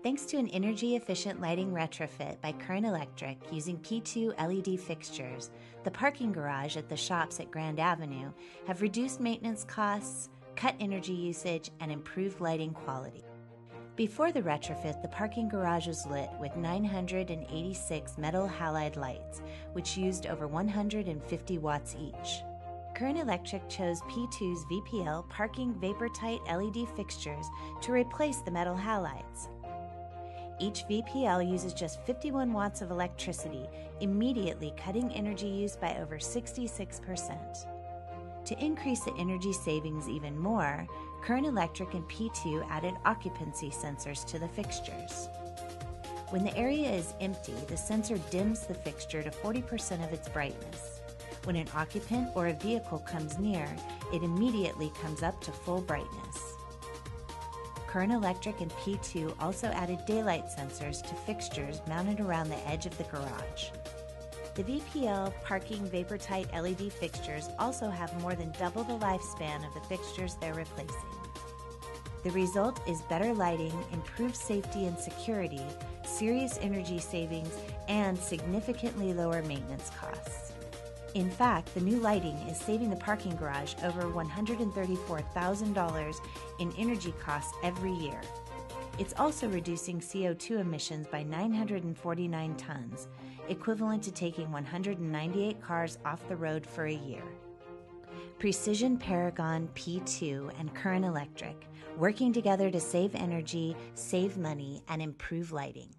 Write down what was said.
Thanks to an energy efficient lighting retrofit by Current Electric using P2 LED fixtures, the parking garage at the shops at Grand Avenue have reduced maintenance costs, cut energy usage, and improved lighting quality. Before the retrofit, the parking garage was lit with 986 metal halide lights, which used over 150 watts each. Current Electric chose P2's VPL parking vapor tight LED fixtures to replace the metal halides. Each VPL uses just 51 watts of electricity, immediately cutting energy use by over 66%. To increase the energy savings even more, Current Electric and P2 added occupancy sensors to the fixtures. When the area is empty, the sensor dims the fixture to 40% of its brightness. When an occupant or a vehicle comes near, it immediately comes up to full brightness. Current Electric and P2 also added daylight sensors to fixtures mounted around the edge of the garage. The VPL parking vapor tight LED fixtures also have more than double the lifespan of the fixtures they're replacing. The result is better lighting, improved safety and security, serious energy savings, and significantly lower maintenance costs. In fact, the new lighting is saving the parking garage over $134,000 in energy costs every year. It's also reducing CO2 emissions by 949 tons, equivalent to taking 198 cars off the road for a year. Precision Paragon P2 and Current Electric working together to save energy, save money, and improve lighting.